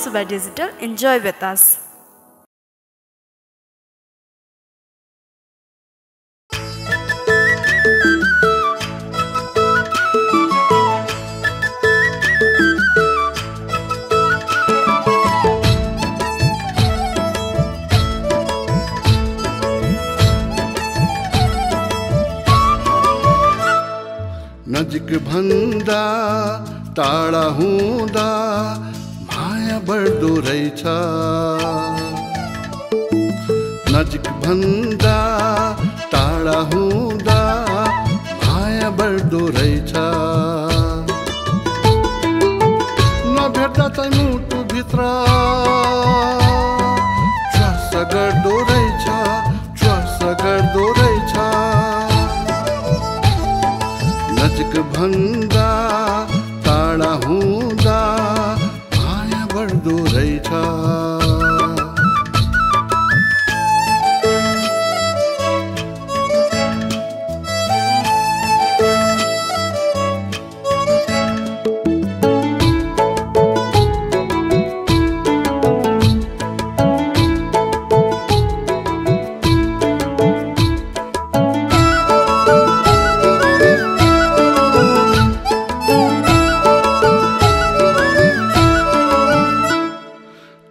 Suba Digital. Enjoy with us. नजिक भन्दा टाढा हुँदा बढ्दो रहेछ। नजिक भन्दा टाढा हुँदा माया बढ्दो रहेछ। नभेट्दा चाहिँ मुटुभित्र च्वास गर्दो रहेछ गर्दो रहेछ। नजिक भन्दा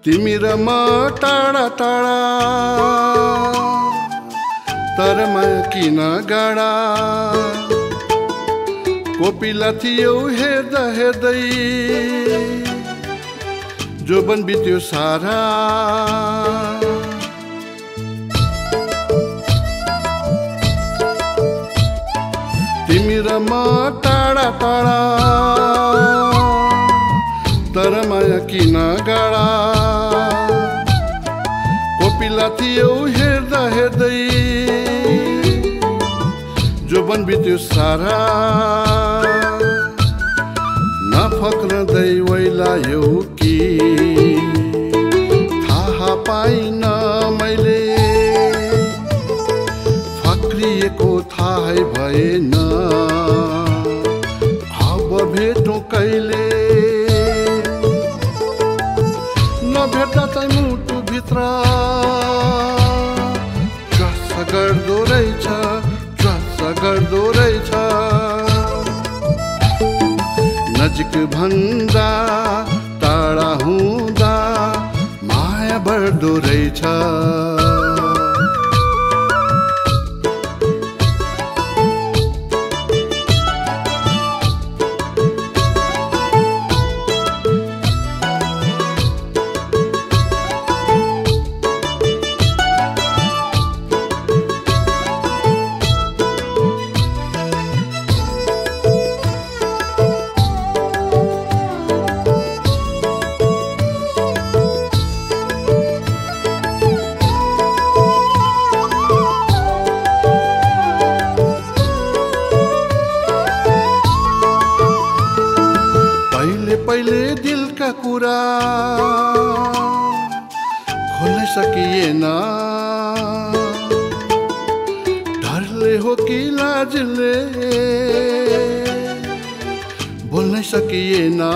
तिमी र म टाढा टाढा तर माया किन गाडा। कोपिला थियो हेर्दा हेर्दै। जोबन बित्यो सारा। तिमी र म टाढा टाढा तर माया किन गाडा। हेर्दा जोबन बित्यो सारा। नफक्रदै वैलायो कि। थाहा पाइन मैले। फक्रिएको थाहै भएन। अब भेटौँ कहिले? नभेट्दा चाहिँ गर्दो रहेछ च्वास गर्दो रहेछ। नजिक भन्दा टाढा हुँदा माया बढ्दो रहेछ। पूरा। खोल सकिए ना। डर ले हो कि लाज ले। बोल नहीं सकिए ना।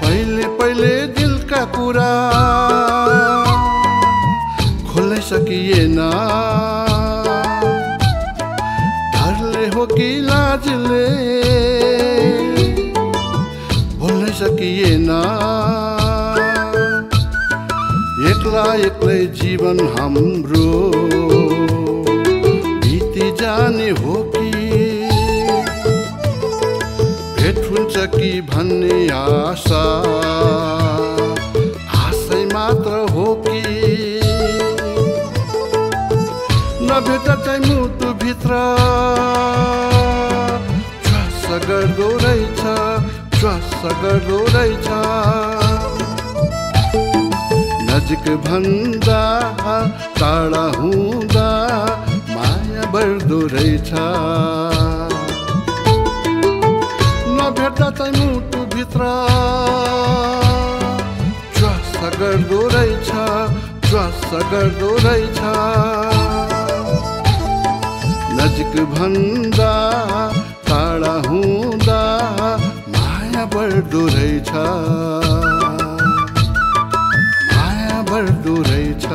पहले पहले दिल का पूरा। खोल सकिए ना। कि लाजले बोल्न सकिएन। एक्ला एक्लै जीवन हाम्रो बिति जाने हो कि? भेट हुन्छ कि भन्ने आशा? आशै मात्र हो कि? नभेट्दा चाहिँ मुटुभित्र गर्दो रहेछ च्वास गर्दो रहेछ नजिक भन्दा, टाढा हुँदा, माया बढ्दो रहेछ नभेट्दा चाहिँ मुटुभित्र च्वास गर्दो रहेछ च्वास गर्दो रहेछ नजिक भन्दा, टाढा हुँदा बढ्दो रहेछ माया बढ्दो रहेछ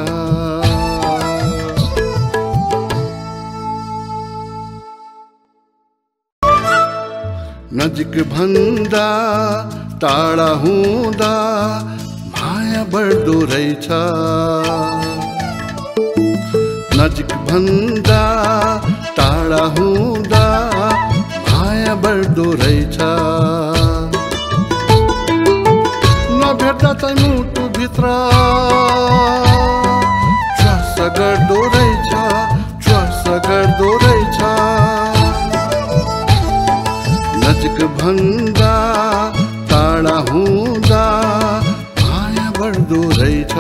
नजिक भन्दा टाढा हुँदा माया बढ्दो रहेछ नजिक भन्दा टाढा हुँदा माया बढ्दो रहेछ नभेट्दा मात्र। च्वास गर्दो रहेछ गर्दो नजिक भन्दा टाढा हुँदा माया बढ्दो रहेछ।